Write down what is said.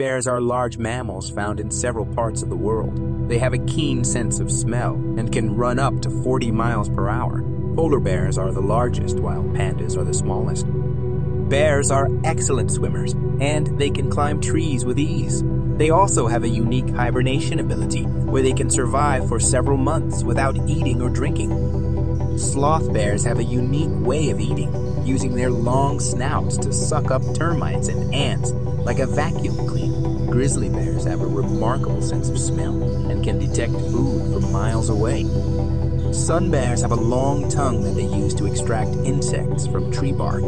bears are large mammals found in several parts of the world. They have a keen sense of smell and can run up to 40 miles per hour. Polar bears are the largest, while pandas are the smallest. Bears are excellent swimmers, and they can climb trees with ease. They also have a unique hibernation ability, where they can survive for several months without eating or drinking. Sloth bears have a unique way of eating, using their long snouts to suck up termites and ants like a vacuum cleaner. Grizzly bears have a remarkable sense of smell and can detect food from miles away. Sun bears have a long tongue that they use to extract insects from tree bark.